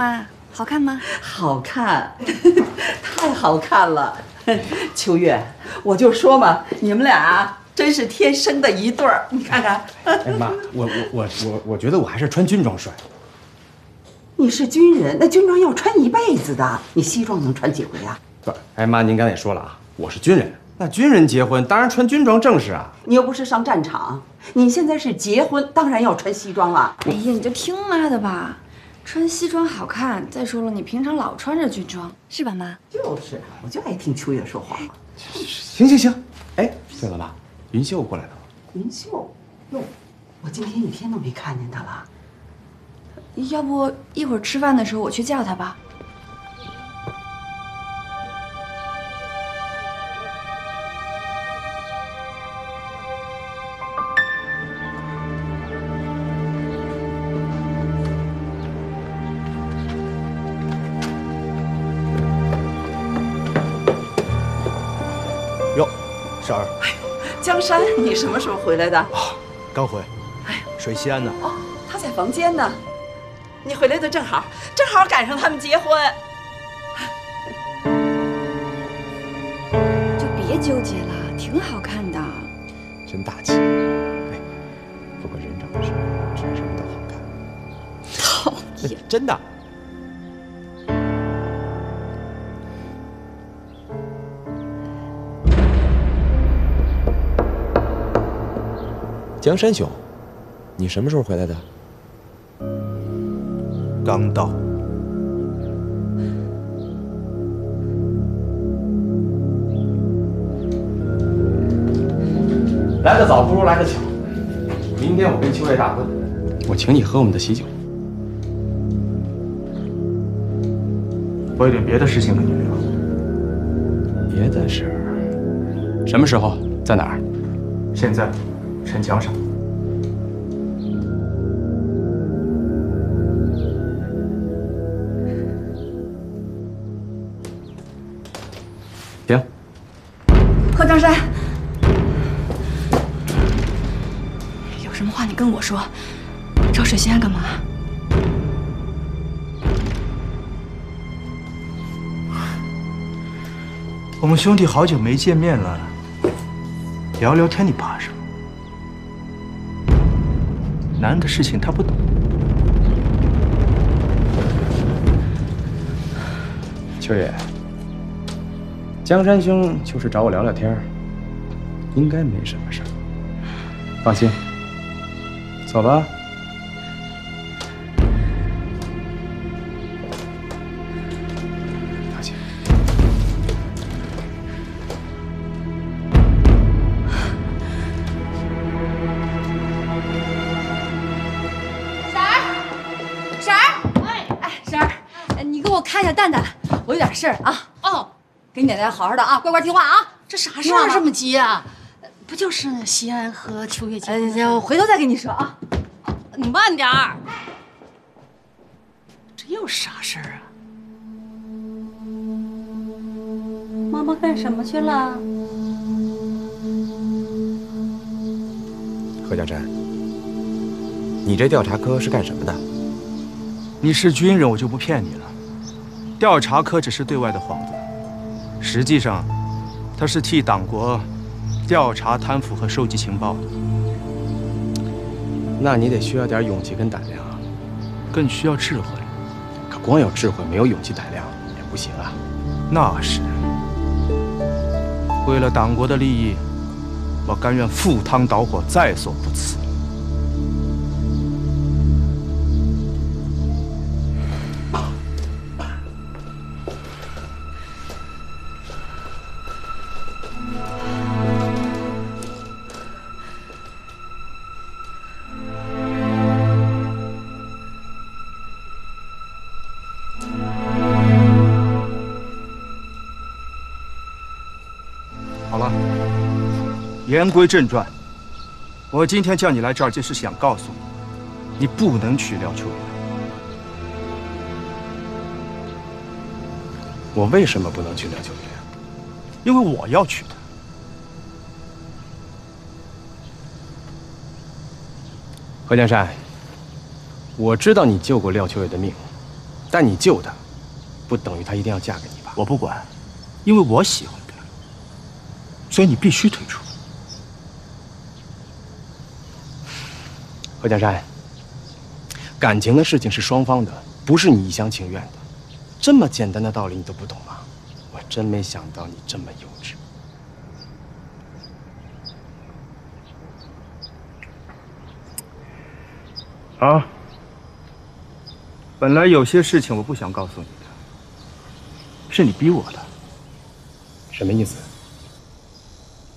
妈，好看吗？好看，太好看了。秋月，我就说嘛，你们俩真是天生的一对儿。你看看，哎妈，我我我我我觉得我还是穿军装帅。你是军人，那军装要穿一辈子的，你西装能穿几回啊？不，哎妈，您刚才也说了啊，我是军人，那军人结婚当然穿军装正式啊。你又不是上战场，你现在是结婚，当然要穿西装了。哎呀，你就听妈的吧，穿西装好看。再说了，你平常老穿着军装，是吧，妈？就是，我就爱听秋月说话。行行行，哎，对了妈，云秀过来了吗？云秀，哟，我今天一天都没看见她了。要不一会儿吃饭的时候我去叫她吧。山，你什么时候回来的？啊，刚回。哎呀，水西安呢？哦，他在房间呢。你回来的正好，正好赶上他们结婚，就别纠结了，挺好看的。真大气。哎，不过人长得帅，穿什么都好看。讨厌，真的。江山兄，你什么时候回来的？刚到，来得早不如来得巧。明天我跟秋月大婚，我请你喝我们的喜酒。我有点别的事情跟你聊。别的事儿？什么时候？在哪儿？现在，城墙上。行。贺江山，有什么话你跟我说。找水仙干嘛？我们兄弟好久没见面了，聊聊天你怕什么？男人的事情他不懂。秋月。江山兄就是找我聊聊天应该没什么事儿。放心，走吧。给你奶奶好好的啊，乖乖听话啊！这啥事儿这么急啊？不就是西安和秋月结婚？我回头再跟你说啊。你慢点儿。这又啥事儿啊？妈妈干什么去了？何江山，你这调查科是干什么的？你是军人，我就不骗你了。调查科只是对外的幌子。实际上，他是替党国调查贪腐和收集情报的。那你得需要点勇气跟胆量啊，更需要智慧。可光有智慧没有勇气胆量也不行啊。那是。为了党国的利益，我甘愿赴汤蹈火，在所不辞。言归正传，我今天叫你来这儿，就是想告诉你，你不能娶廖秋月。我为什么不能娶廖秋月？因为我要娶她。何江山，我知道你救过廖秋月的命，但你救她，不等于她一定要嫁给你吧？我不管，因为我喜欢她，所以你必须退出。何江山，感情的事情是双方的，不是你一厢情愿的。这么简单的道理你都不懂吗？我真没想到你这么幼稚。啊，本来有些事情我不想告诉你的，是你逼我的。什么意思？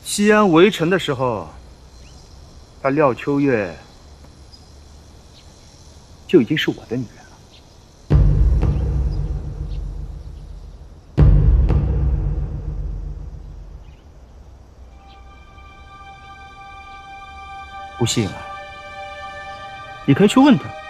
西安围城的时候，他廖秋月就已经是我的女人了。不信啊？你可以去问他。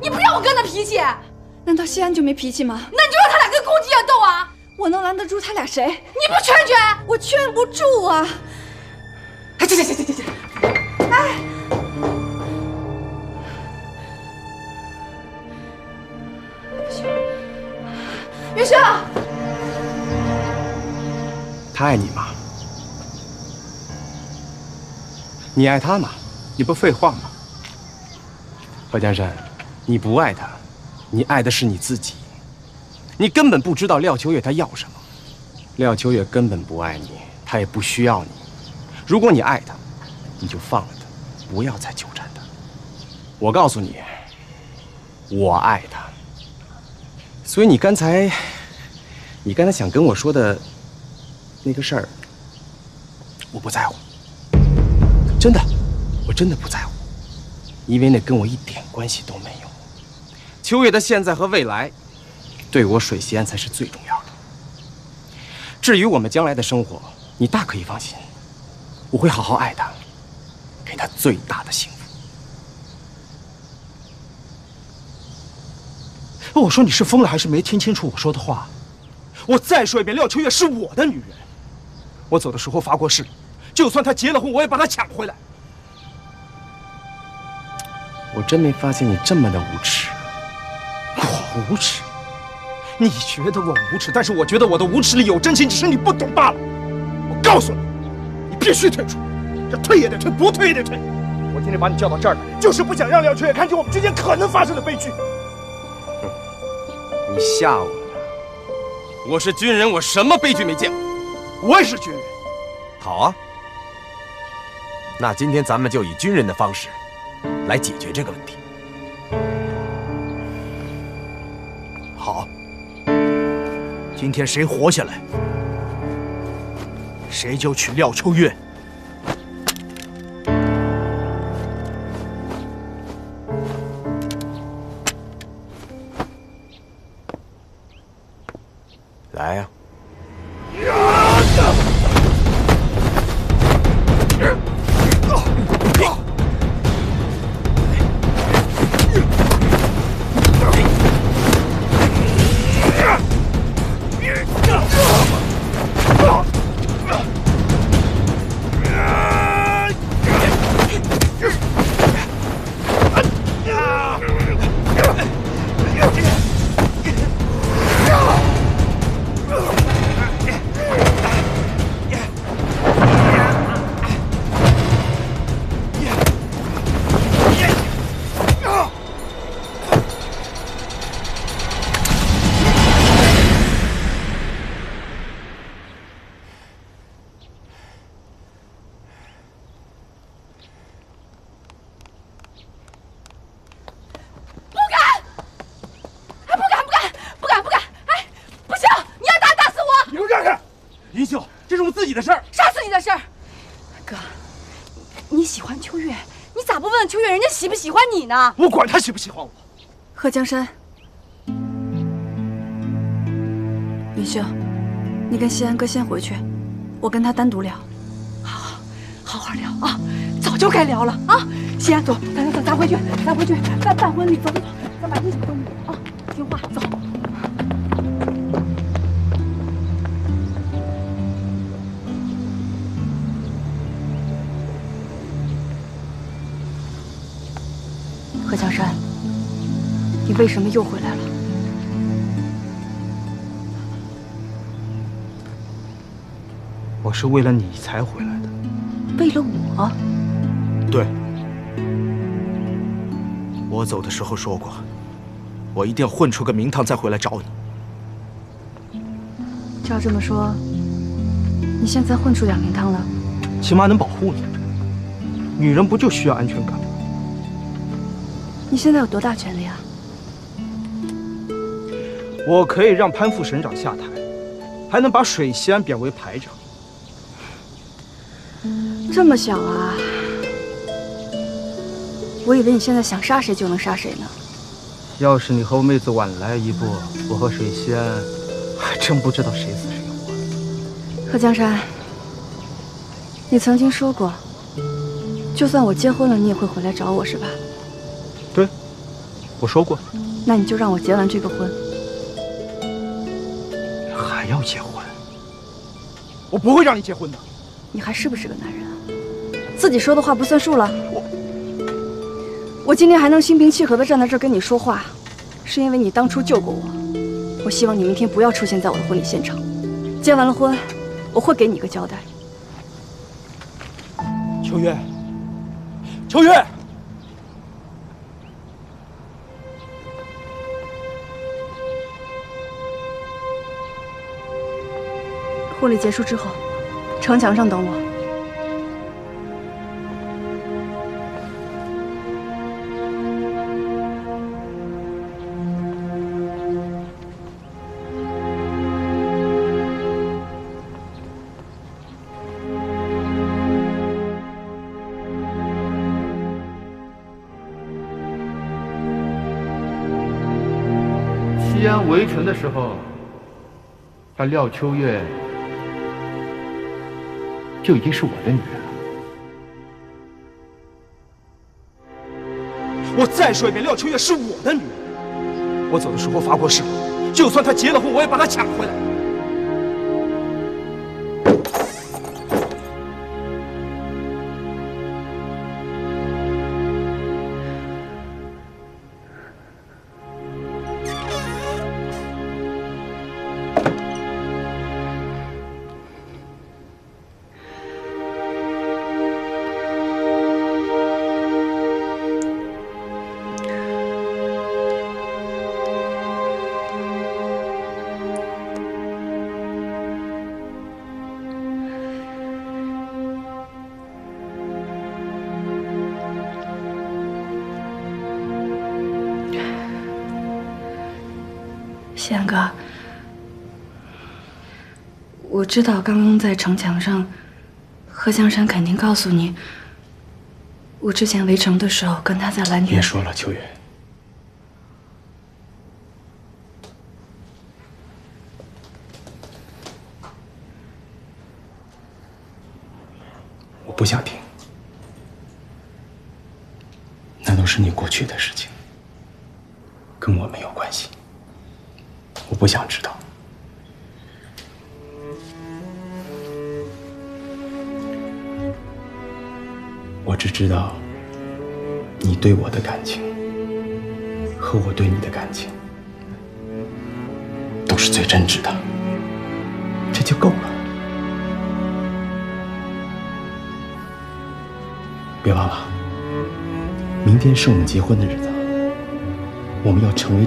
你不让我哥那脾气，难道西安就没脾气吗？那你就让他俩跟公鸡一样斗啊！我能拦得住他俩谁？你不劝劝？我劝不住啊！哎，行行行行行行，哎。云轩，他爱你吗？你爱他吗？你不废话吗？何江山，你不爱他，你爱的是你自己。你根本不知道廖秋月她要什么。廖秋月根本不爱你，她也不需要你。如果你爱她，你就放了她，不要再纠缠她。我告诉你，我爱她。所以你刚才，你刚才想跟我说的那个事儿，我不在乎。真的，我真的不在乎，因为那跟我一点关系都没有。秋月的现在和未来，对我水西安才是最重要的。至于我们将来的生活，你大可以放心，我会好好爱她，给她最大的幸福。我说你是疯了还是没听清楚我说的话？我再说一遍，廖秋月是我的女人。我走的时候发过誓，就算她结了婚，我也把她抢回来。我真没发现你这么的无耻。无耻？你觉得我无耻？但是我觉得我的无耻里有真情，只是你不懂罢了。我告诉你，你必须退出，这退也得退，不退也得退。我今天把你叫到这儿来，就是不想让廖秋月看见我们之间可能发生的悲剧。你吓我呢！我是军人，我什么悲剧没见过？我也是军人。好啊，那今天咱们就以军人的方式来解决这个问题。今天谁活下来，谁就娶廖秋月。啊！呢？我管他喜不喜欢我。贺江山，云秀，你跟西安哥先回去，我跟他单独聊。好，好好聊啊，早就该聊了啊！西安，走，咱走走，咱回去，咱回去办办婚礼，走走走，咱把衣裳都抹啊，听话，走。为什么又回来了？我是为了你才回来的。为了我？对，我走的时候说过，我一定要混出个名堂再回来找你。照这么说，你现在混出点名堂了？起码能保护你。女人不就需要安全感吗？你现在有多大权力啊？我可以让潘副省长下台，还能把水西安贬为排长。这么小啊？我以为你现在想杀谁就能杀谁呢。要是你和我妹子晚来一步，我和水西安还真不知道谁死谁活。贺江山，你曾经说过，就算我结婚了，你也会回来找我，是吧？对，我说过。那你就让我结完这个婚。我不会让你结婚的。你还是不是个男人啊？自己说的话不算数了。我我今天还能心平气和地站在这儿跟你说话，是因为你当初救过我。我希望你明天不要出现在我的婚礼现场。结完了婚，我会给你一个交代。秋月，秋月，婚礼结束之后，城墙上等我。西安围城的时候，他廖秋月就已经是我的女人了。我再说一遍，廖秋月是我的女人。我走的时候发过誓，就算她结了婚，我也把她抢回来。建哥，我知道刚刚在城墙上，贺香山肯定告诉你，我之前围城的时候跟他在蓝天。别说了，秋月。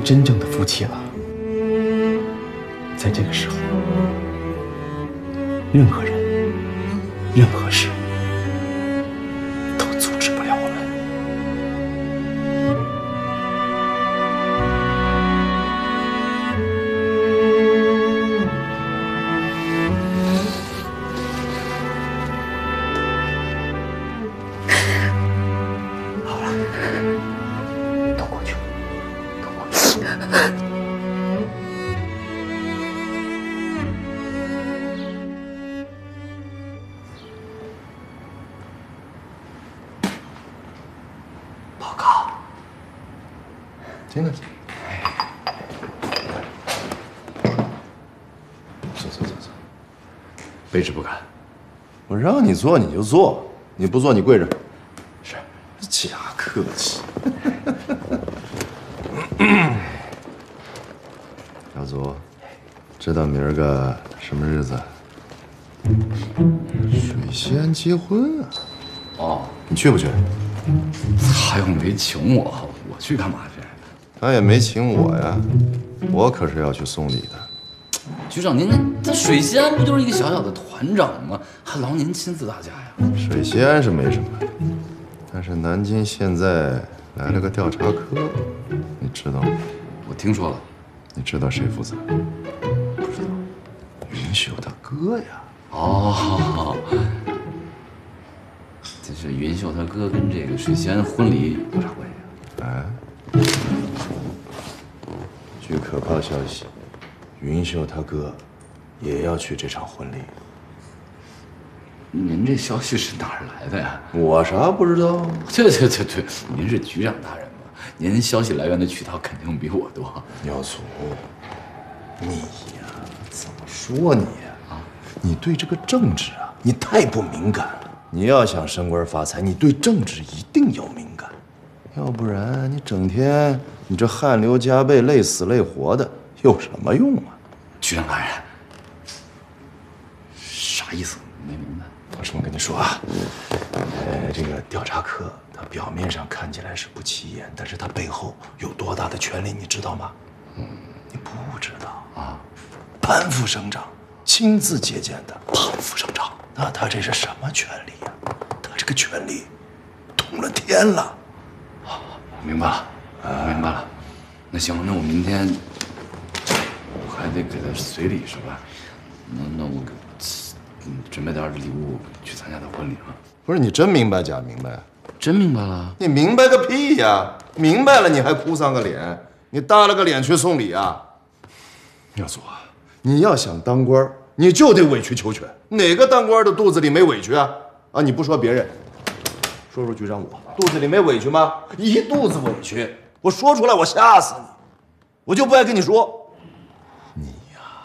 真正的夫妻了。在这个时候，任何人、任何事坐你就坐，你不坐你跪着。是，假客气。小祖，知道明儿个什么日子？水仙结婚啊！哦，你去不去？他又没请我，我去干嘛去？他也没请我呀，我可是要去送礼的。局长，您那这水仙不就是一个小小的团长嘛？还劳您亲自大驾呀？水西安是没什么，但是南京现在来了个调查科，你知道吗？我听说了。你知道谁负责？不知道。云秀他哥呀。哦，这是云秀他哥跟这个水西安婚礼有啥关系啊？哎，据可靠消息，云秀他哥也要去这场婚礼。您这消息是哪儿来的呀？我啥不知道？对对对对，您是局长大人嘛，您消息来源的渠道肯定比我多。耀祖，你呀，怎么说你呀？啊，你对这个政治啊，你太不敏感了。你要想升官发财，你对政治一定要敏感，要不然你整天你这汗流浃背、累死累活的，有什么用啊？局长大人，啥意思？没明白。我这么跟你说啊，呃，这个调查科，他表面上看起来是不起眼，但是他背后有多大的权力，你知道吗？嗯，你不知道啊？潘副省长亲自接见的潘副省长，那他这是什么权力呀、他这个权力通了天了。明白了，我明白了。那行，那我明天我还得给他随礼是吧？那那我给嗯准备点礼物去参加他婚礼啊。不是你真明白假明白？真明白了。你明白个屁呀！明白了你还哭丧个脸？你耷拉个脸去送礼啊？耀祖啊，你要想当官，你就得委曲求全。哪个当官的肚子里没委屈啊？啊，你不说别人，说说局长我，肚子里没委屈吗？一肚子委屈，我说出来我吓死你，我就不爱跟你说。你呀，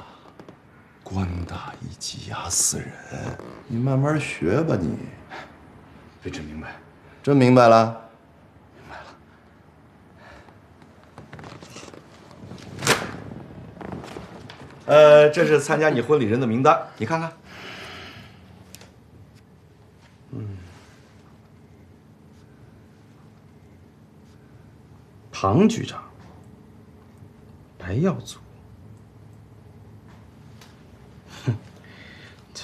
官大一级压死人，你慢慢学吧你。非真明白，真明白了。呃，这是参加你婚礼人的名单，你看看。嗯，唐局长，白耀祖，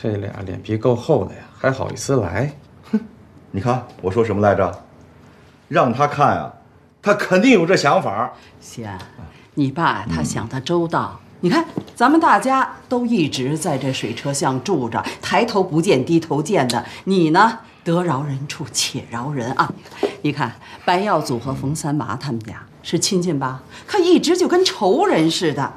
这俩脸皮够厚的呀，还好意思来？哼，你看我说什么来着？让他看啊，他肯定有这想法。西安，你爸他想的周到。你看，咱们大家都一直在这水车巷住着，抬头不见低头见的。你呢，得饶人处且饶人啊！你看，白耀祖和冯三麻他们家是亲戚吧？可一直就跟仇人似的。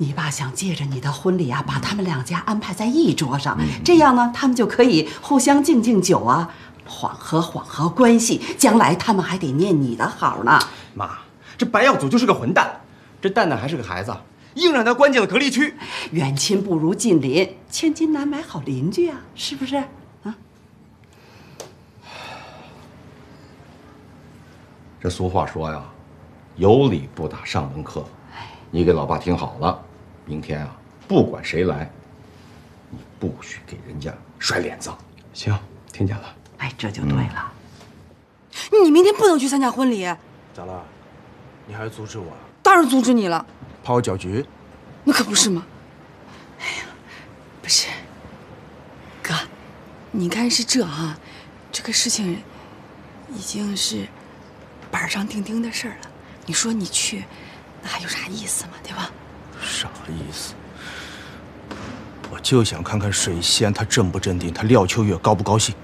你爸想借着你的婚礼啊，把他们两家安排在一桌上，这样呢，他们就可以互相敬敬酒啊，缓和缓和关系。将来他们还得念你的好呢。妈，这白耀祖就是个混蛋，这蛋蛋还是个孩子。硬让他关进了隔离区，远亲不如近邻，千金难买好邻居啊，是不是？啊？这俗话说呀，有理不打上门客。你给老爸听好了，明天啊，不管谁来，你不许给人家甩脸子。行，听见了。哎，这就对了。嗯、你明天不能去参加婚礼。咋了？你还要阻止我？当然阻止你了。怕我搅局？那可不是吗！哎呀，不是，哥，你看是这哈，这个事情已经是板上钉钉的事儿了。你说你去，那还有啥意思嘛？对吧？啥意思？我就想看看水仙他镇不镇定，他廖秋月高不高兴。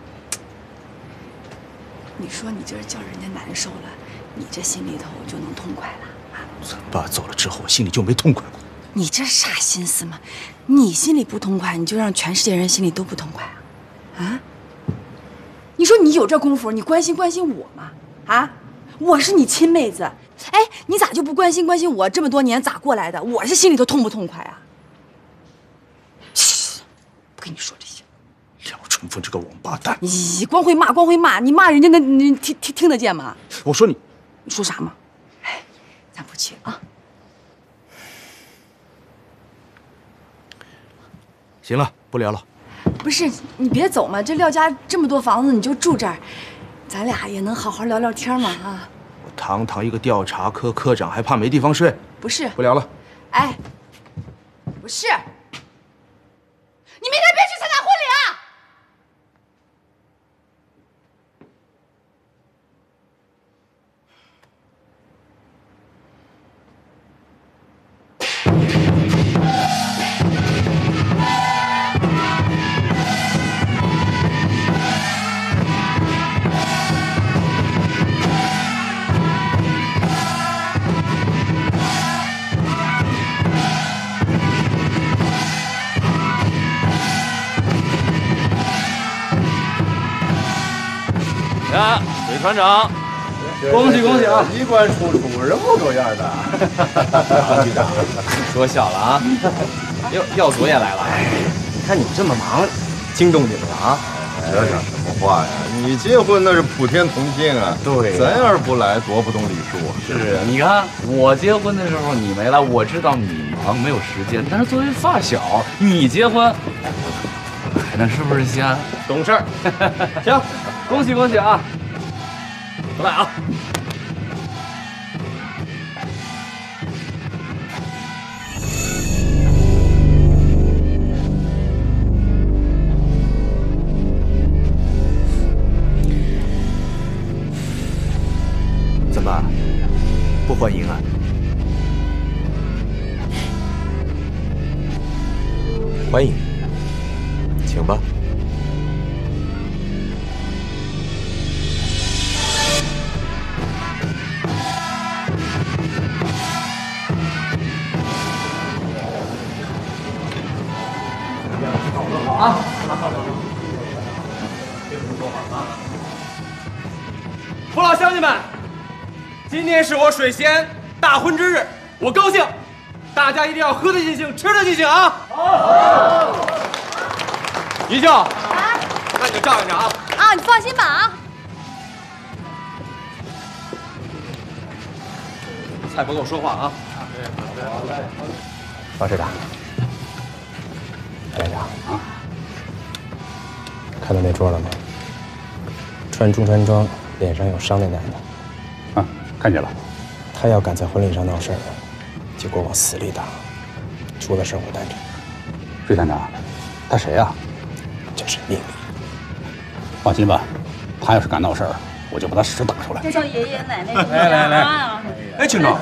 你说你这是叫人家难受了。你这心里头就能痛快了。咱爸走了之后，我心里就没痛快过。你这啥心思嘛？你心里不痛快，你就让全世界人心里都不痛快啊？啊？你说你有这功夫，你关心关心我吗？啊？我是你亲妹子，哎，你咋就不关心关心我这么多年咋过来的？我是心里头痛不痛快啊？嘘，不跟你说这些。廖春风这个王八蛋！咦，光会骂，光会骂，你骂人家那你听听听得见吗？我说你，你说啥嘛？哎，咱不去啊。行了，不聊了。不是你别走嘛，这廖家这么多房子，你就住这儿，咱俩也能好好聊聊天嘛啊！我堂堂一个调查科科长，还怕没地方睡？不是，不聊了。哎，不是，你明天别呀，水船长，恭喜恭喜啊！衣冠楚楚，人模狗样的。张局长，说笑了啊！哟，耀祖也来了。看你们这么忙，惊动你们了啊？这叫什么话呀？你结婚那是普天同庆啊！对咱要是不来，多不懂礼数啊！是啊，你看我结婚的时候你没来，我知道你忙没有时间，但是作为发小，你结婚还能是不是西安？懂事儿。行，恭喜恭喜啊！不赖啊！怎么不欢迎啊？欢迎，请吧。我水仙大婚之日，我高兴，大家一定要喝得尽兴，吃得尽兴啊！好。于秀，那你就照应着啊。啊，你放心吧啊！菜不够说话啊。王市长，连长啊，看到那桌了吗？穿中山装、脸上有伤的男的，啊，看见了。他要敢在婚礼上闹事儿，就给我往死里打。出了事儿我担着。瑞团长，他谁呀、这是秘密。放心吧，他要是敢闹事儿，我就把他屎打出来。这叫爷爷奶奶。来来来，哎，群长，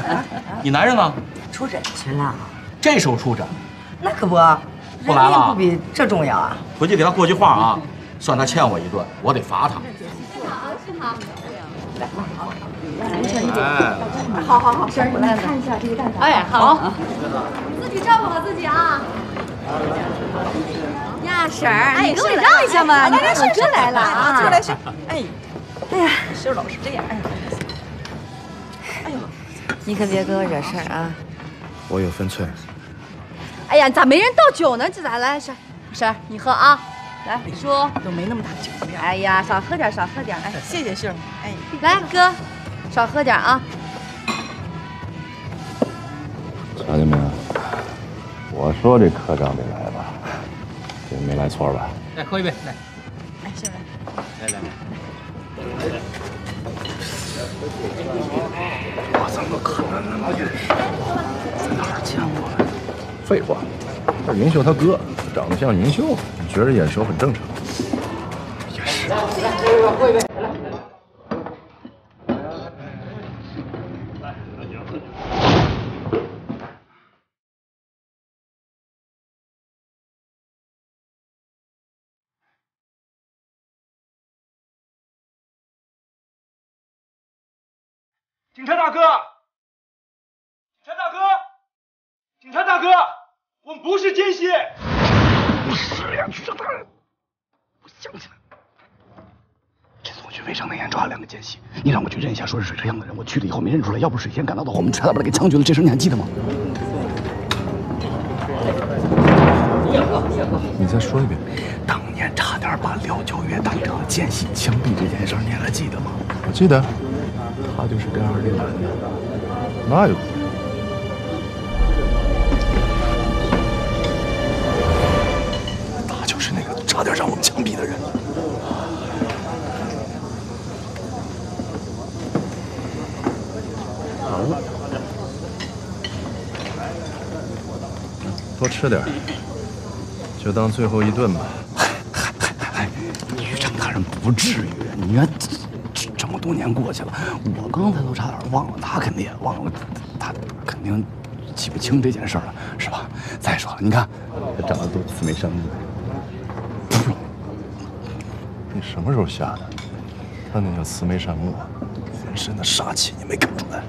你男人呢？出诊去了。这时候出诊，那可不，不来了不比这重要啊！回去给他过句话啊，算他欠我一顿，我得罚他。哎，好好好好好，婶儿，你看一下这个蛋挞。哎，好，自己照顾好自己啊！呀，婶儿，哎你给我让一下嘛！你看来来，我哥来了啊！这来是，哎，哎呀，婶儿老是这样，哎，你可别给我惹事儿啊！我有分寸。哎呀，咋没人倒酒呢？这咋来？婶儿，婶儿，你喝啊！来，李叔都没那么大酒量。哎呀，少喝点，少喝点。哎，谢谢秀儿。哎，来哥，少喝点啊！瞧见没有？我说这科长得来吧，这没来错吧？来喝一杯，来。哎，婶儿，来来来。我怎么可能那么认识？在哪儿见过？废话，这云秀他哥，长得像云秀，你觉着眼熟很正常。也是。来喝一杯，警察大哥，警察大哥，警察大哥，我们不是奸细。不是呀，局长大人，我想起来了，这次我去渭城那天抓了两个奸细，你让我去认一下说是水车厢的人，我去了以后没认出来，要不是水仙赶到的话，我们差点把他给枪决了。这事你还记得吗？你再说一遍。当年差点把廖九月当成奸细枪毙这件事，你还记得吗？我记得，他就是跟二丽兰的，那有。他就是那个差点让我们枪毙的人。多吃点，就当最后一顿吧。局长大人不至于，你看多年过去了，我刚才都差点忘了，他肯定也忘了，他肯定记不清这件事了，是吧？再说了，你看他长得多慈眉善目的，你什么时候下的？他那叫慈眉善目啊，浑身的杀气你没看出来？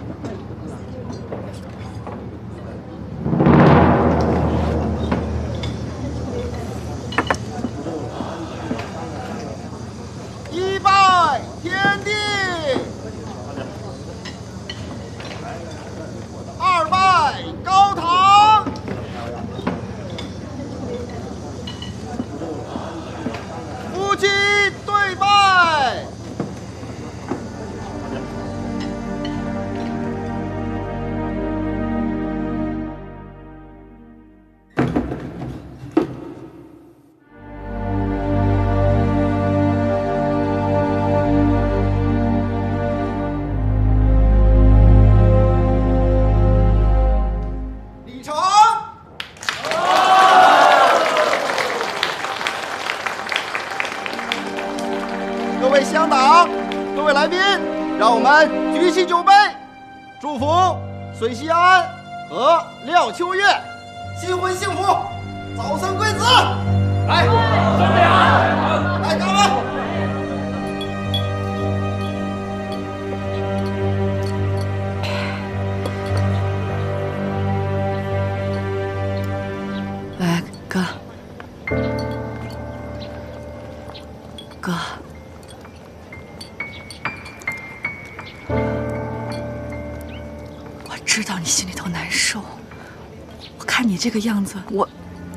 个样子，我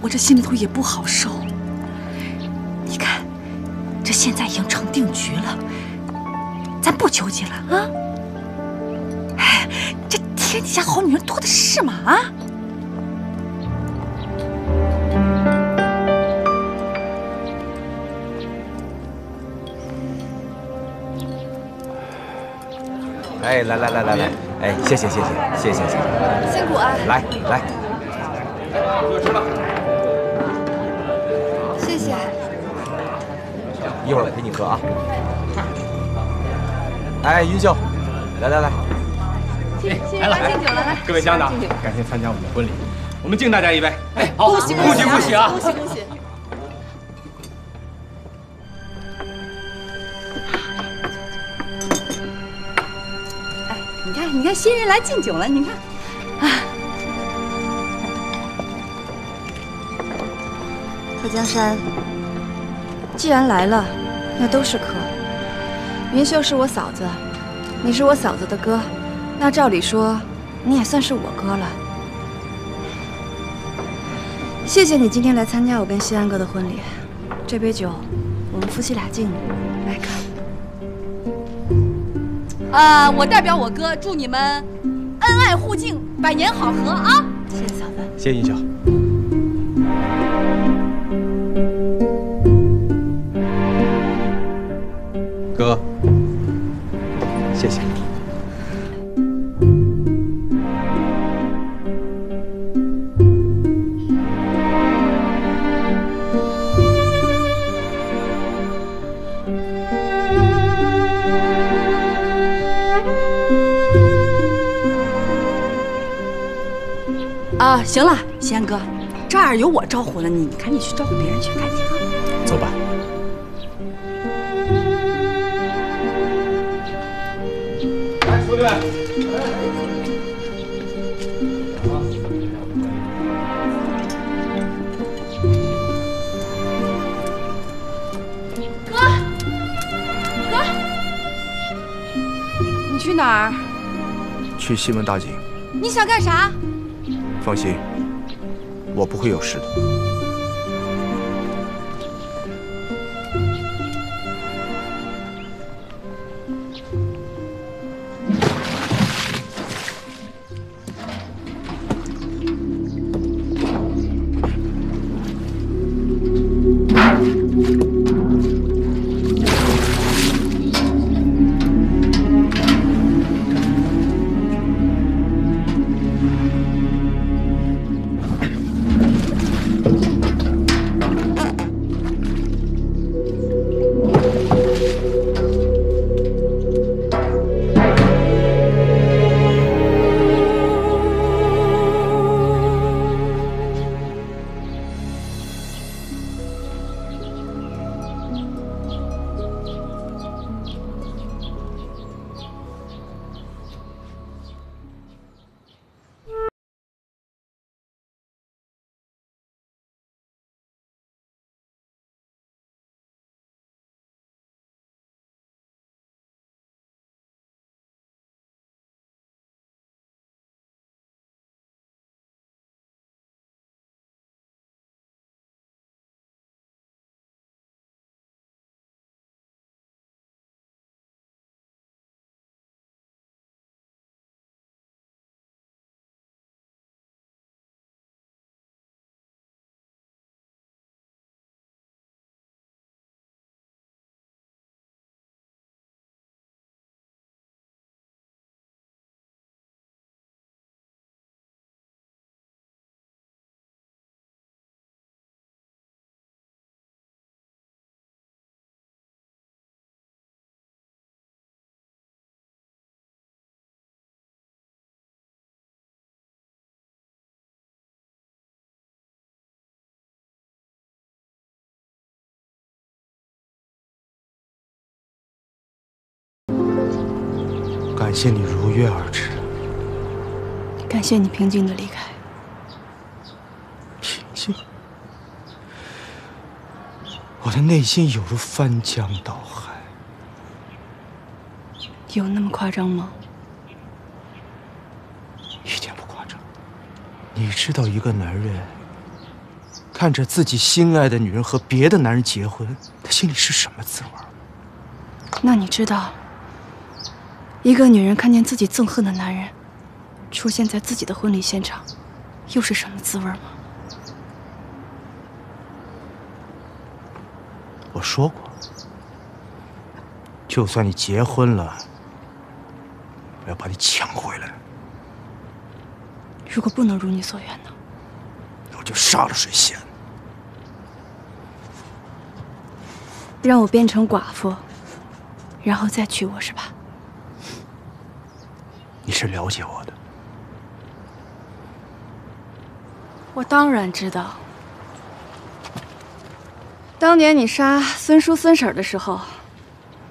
我这心里头也不好受。你看，这现在已经成定局了，咱不纠结了啊！哎，这天底下好女人多的是嘛啊！哎，来来来来来，哎，谢谢谢谢谢谢谢谢，辛苦啊！来来，谢谢。一会儿我陪你喝啊。哎，云秀，来来来，来了，敬酒了，来，各位乡党，感谢参加我们的婚礼，我们敬大家一杯。哎，好恭喜恭喜恭喜啊！恭喜恭喜！哎，你看，你看，新人来敬酒了，你看，贺江山，既然来了，那都是客。云秀是我嫂子，你是我嫂子的哥，那照理说，你也算是我哥了。谢谢你今天来参加我跟西安哥的婚礼，这杯酒，我们夫妻俩敬你，来干。啊，我代表我哥祝你们恩爱互敬，百年好合啊！谢谢嫂子。谢谢云秀。行了，西安哥，这儿有我招呼了你，你赶紧去招呼别人去，赶紧啊！走吧。来，所秋月，哥，哥，你去哪儿？去西门大井。你想干啥？放心，我不会有事的。谢你如约而至。感谢你平静的离开。平静？我的内心有如翻江倒海。有那么夸张吗？一点不夸张。你知道一个男人看着自己心爱的女人和别的男人结婚，他心里是什么滋味吗？那你知道，一个女人看见自己憎恨的男人出现在自己的婚礼现场，又是什么滋味吗？我说过，就算你结婚了，我要把你抢回来，如果不能如你所愿呢？那我就杀了水仙。让我变成寡妇，然后再娶我是吧？你是了解我的，我当然知道。当年你杀孙叔孙婶的时候，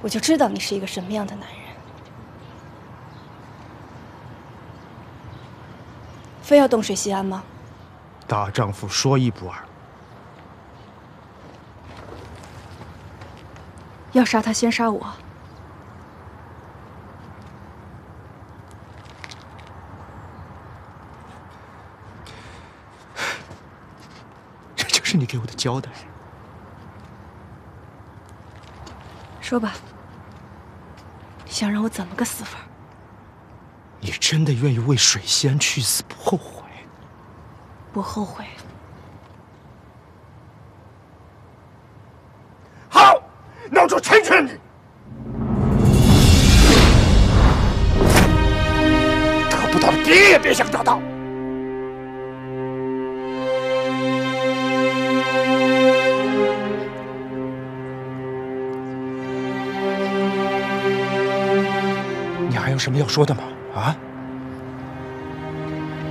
我就知道你是一个什么样的男人。非要冻水西安吗？大丈夫说一不二。要杀他，先杀我。这就是你给我的交代。说吧，想让我怎么个死法？你真的愿意为水仙去死不后悔？不后悔。好，那我就成全你。得不到的，别也别想得到。有什么要说的吗？啊？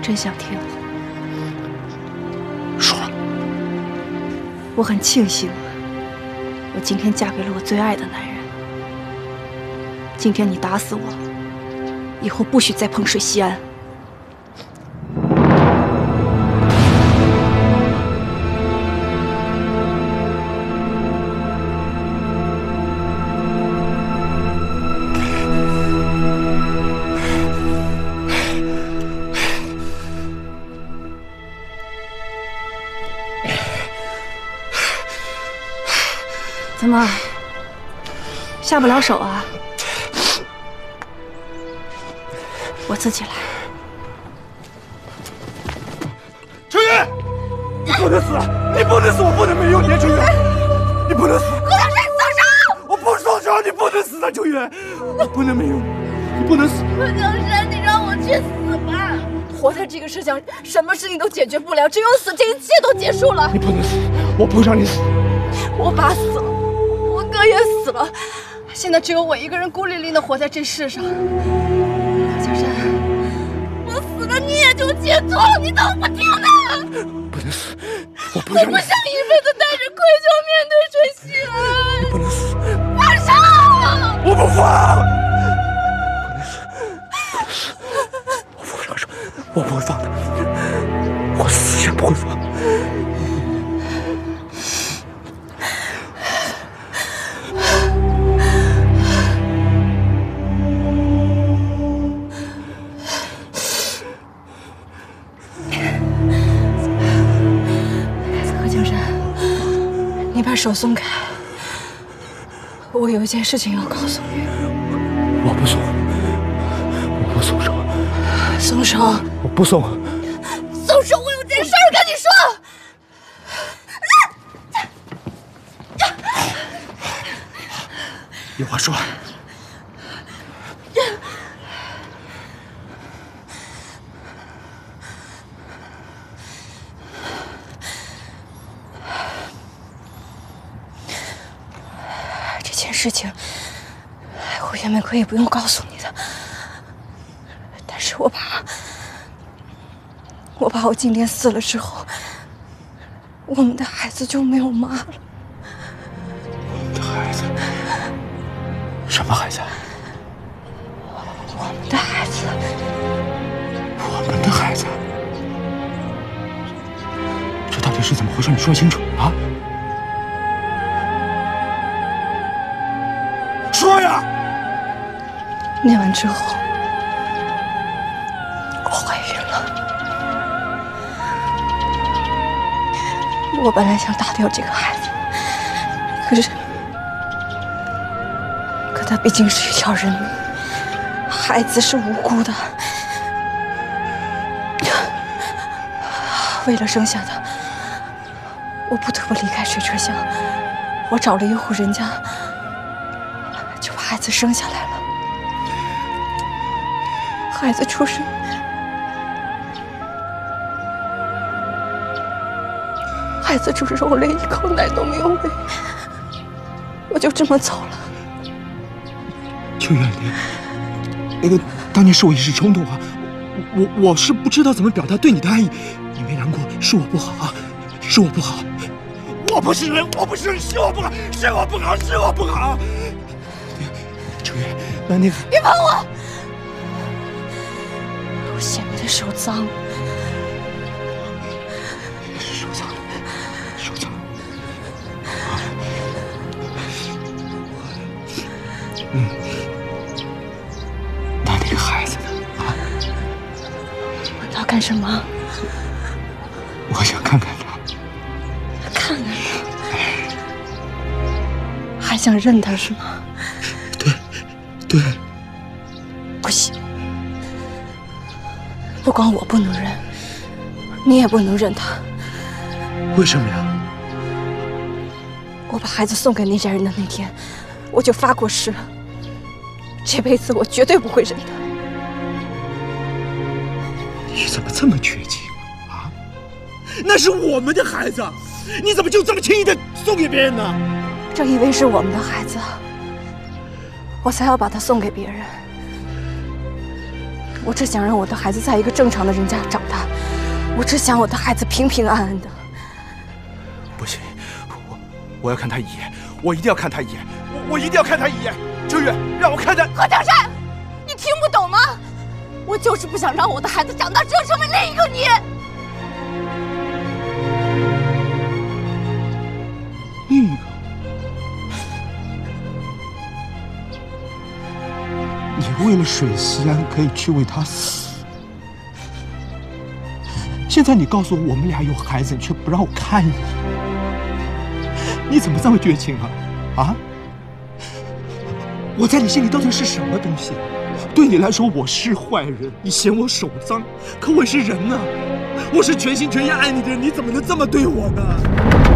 真想听。说。我很庆幸，我今天嫁给了我最爱的男人。今天你打死我，以后不许再碰水西安。下不了手啊？我自己来。秋月，你不能死，你不能死，我不能没有你，秋月，你不能死。何大山，松手！我不松手，你不能死的，秋月，我不能没有你，你不能死。何大山，你让我去死吧！活在这个世上，什么事情都解决不了，只有死，这一切都结束了。你不能死，我不会让你死。我爸死了，我哥也死了，现在只有我一个人孤零零的活在这世上。小山，我死了你也就解脱了，你怎么不听呢？不能死，我不想一辈子带着愧疚面对水西安。不能死，放手！我不放。我不会放手，我你把手松开，我有一件事情要告诉你。我不松，我不松手，松手！我不。松手！我有件事儿跟你说。有话说。这件事情，我也不用告诉你的，但是我怕，我怕我今天死了之后，我们的孩子就没有妈了。之后，我怀孕了。我本来想打掉这个孩子，可是，可他毕竟是一条人命，孩子是无辜的。为了生下他，我不得不离开水车乡。我找了一户人家，就把孩子生下来。孩子出生，孩子出生，我连一口奶都没有喂，我就这么走了。秋月，你那个当年是我一时冲动啊，我我是不知道怎么表达对你的爱意，你别难过，是我不好啊，是我不好，我不是人，我不是人，是我不好，是我不好，是我不好。秋月，那那个别碰！我脏，个孩子呢？啊，你要干什么？我想看看他。看看他，还想认他是吗？对，不不光我不能认，你也不能认他。为什么呀？我把孩子送给那家人的那天，我就发过誓，这辈子我绝对不会认他。你怎么这么绝情啊？那是我们的孩子，你怎么就这么轻易的送给别人呢？正因为是我们的孩子，我才要把他送给别人。我只想让我的孩子在一个正常的人家长大，我只想我的孩子平平安安的。不行，我我要看他一眼，我一定要看他一眼，我我一定要看他一眼。秋月，让我看他。何江山，你听不懂吗？我就是不想让我的孩子长大之后成为另一个你。为了水西安可以去为他死，现在你告诉我我们俩有孩子，你却不让我看一眼，你怎么这么绝情啊？啊？我在你心里到底是什么东西？对你来说我是坏人，你嫌我手脏，可我是人啊，我是全心全意爱你的人，你怎么能这么对我呢？